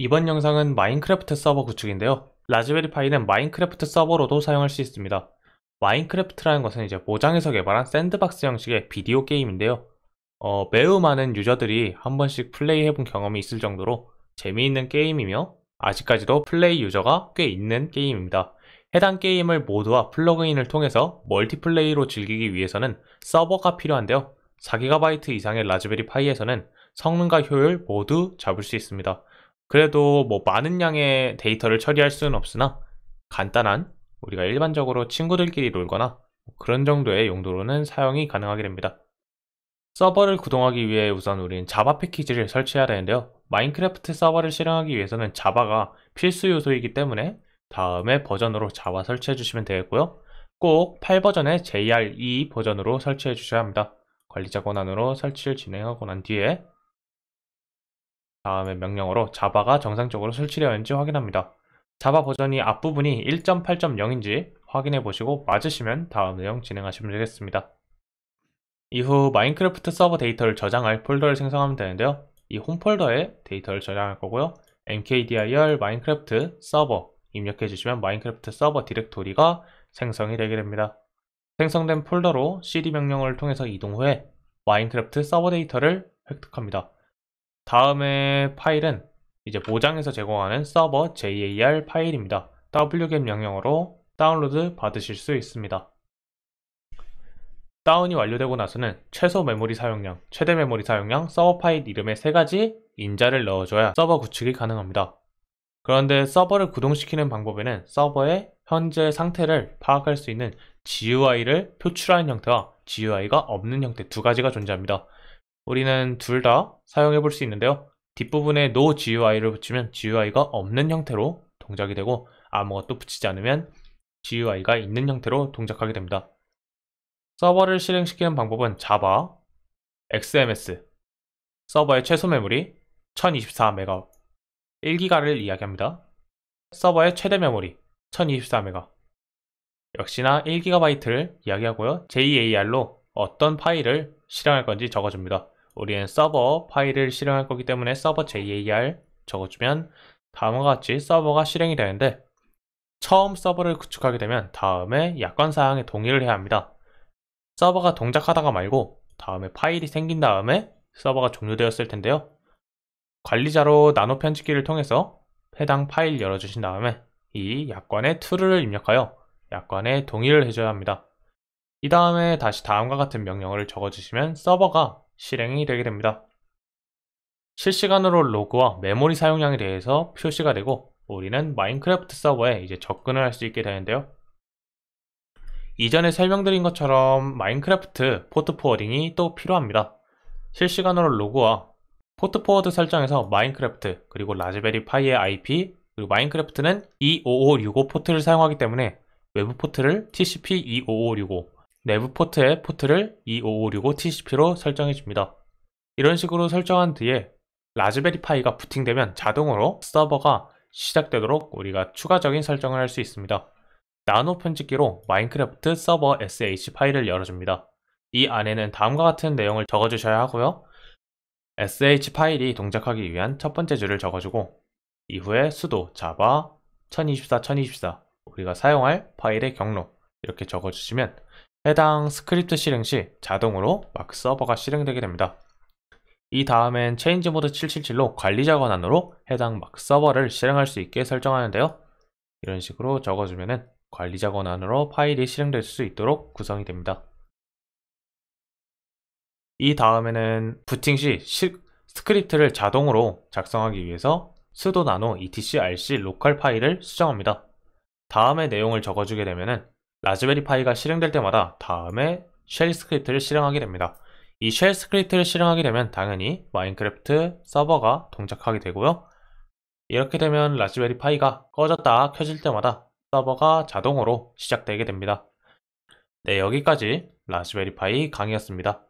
이번 영상은 마인크래프트 서버 구축인데요. 라즈베리 파이는 마인크래프트 서버로도 사용할 수 있습니다. 마인크래프트라는 것은 이제 모장에서 개발한 sandbox 형식의 비디오 게임인데요. 어, 매우 많은 유저들이 한 번씩 플레이해본 경험이 있을 정도로 재미있는 게임이며 아직까지도 플레이 유저가 꽤 있는 게임입니다. 해당 게임을 mod와 plugin을 통해서 multiplay로 즐기기 위해서는 서버가 필요한데요. 4GB 이상의 라즈베리 파이에서는 성능과 효율 모두 잡을 수 있습니다. 그래도 뭐 많은 양의 데이터를 처리할 수는 없으나 간단한 우리가 일반적으로 친구들끼리 놀거나 뭐 그런 정도의 용도로는 사용이 가능하게 됩니다. 서버를 구동하기 위해 우선 우린 자바 패키지를 설치해야 되는데요. 마인크래프트 서버를 실행하기 위해서는 자바가 필수 요소이기 때문에 다음에 버전으로 자바 설치해 주시면 되겠고요. 꼭 8버전의 JRE 버전으로 설치해 주셔야 합니다. 관리자 권한으로 설치를 진행하고 난 뒤에 다음에 명령어로 자바가 정상적으로 설치되었는지 확인합니다. 자바 버전이 앞부분이 1.8.0인지 확인해 보시고 맞으시면 다음 내용 진행하시면 되겠습니다. 이후 마인크래프트 서버 데이터를 저장할 폴더를 생성하면 되는데요. 이 홈 폴더에 데이터를 저장할 거고요. mkdir 마인크래프트 서버 입력해 주시면 마인크래프트 서버 디렉토리가 생성이 되게 됩니다. 생성된 폴더로 cd 명령어를 통해서 이동 후에 마인크래프트 서버 데이터를 획득합니다. 다음에 파일은 이제 모장에서 제공하는 서버 JAR 파일입니다. wget 명령어로 다운로드 받으실 수 있습니다. 다운이 완료되고 나서는 최소 메모리 사용량, 최대 메모리 사용량, 서버 파일 이름의 세 가지 인자를 넣어줘야 서버 구축이 가능합니다. 그런데 서버를 구동시키는 방법에는 서버의 현재 상태를 파악할 수 있는 GUI를 표출하는 형태와 GUI가 없는 형태 두 가지가 존재합니다. 우리는 둘 다 사용해 볼 수 있는데요. 뒷부분에 no GUI를 붙이면 GUI가 없는 형태로 동작이 되고 아무것도 붙이지 않으면 GUI가 있는 형태로 동작하게 됩니다. 서버를 실행시키는 방법은 자바, XMS, 서버의 최소 메모리 1024MB, 1기가를 이야기합니다. 서버의 최대 메모리 1024MB, 역시나 1GB를 이야기하고요. JAR로 어떤 파일을 실행할 건지 적어줍니다. 우리는 서버 파일을 실행할 거기 때문에 서버 JAR 적어주면 다음과 같이 서버가 실행이 되는데 처음 서버를 구축하게 되면 다음에 약관 사항에 동의를 해야 합니다. 서버가 동작하다가 말고 다음에 파일이 생긴 다음에 서버가 종료되었을 텐데요. 관리자로 나노 편집기를 통해서 해당 파일 열어주신 다음에 이 약관에 true를 입력하여 약관에 동의를 해줘야 합니다. 이 다음에 다시 다음과 같은 명령어를 적어주시면 서버가 실행이 되게 됩니다. 실시간으로 로그와 메모리 사용량에 대해서 표시가 되고 우리는 마인크래프트 서버에 이제 접근을 할 수 있게 되는데요. 이전에 설명드린 것처럼 마인크래프트 port forwarding이 또 필요합니다. 실시간으로 로그와 port forward 설정에서 마인크래프트 그리고 라즈베리 파이의 IP 그리고 마인크래프트는 25565 포트를 사용하기 때문에 외부 포트를 TCP25565 내부 포트의 포트를 25565 TCP로 설정해 줍니다. 이런 식으로 설정한 뒤에 라즈베리 파이가 부팅되면 자동으로 서버가 시작되도록 우리가 추가적인 설정을 할 수 있습니다. 나노 편집기로 마인크래프트 서버 sh 파일을 열어줍니다. 이 안에는 다음과 같은 내용을 적어주셔야 하고요. sh 파일이 동작하기 위한 첫 번째 줄을 적어주고 이후에 sudo java 1024 1024 우리가 사용할 파일의 경로 이렇게 적어주시면 해당 스크립트 실행 시 자동으로 마크 서버가 실행되게 됩니다. 이 다음엔 change mode 777로 관리자 권한으로 해당 마크 서버를 실행할 수 있게 설정하는데요. 이런 식으로 적어주면 관리자 권한으로 파일이 실행될 수 있도록 구성이 됩니다. 이 다음에는 부팅 시 스크립트를 자동으로 작성하기 위해서 sudo nano etc rc local 파일을 수정합니다. 다음의 내용을 적어주게 되면 라즈베리 파이가 실행될 때마다 다음에 shell 스크립트를 실행하게 됩니다. 이 shell 스크립트를 실행하게 되면 당연히 마인크래프트 서버가 동작하게 되고요. 이렇게 되면 라즈베리 파이가 꺼졌다 켜질 때마다 서버가 자동으로 시작되게 됩니다. 네, 여기까지 라즈베리 파이 강의였습니다.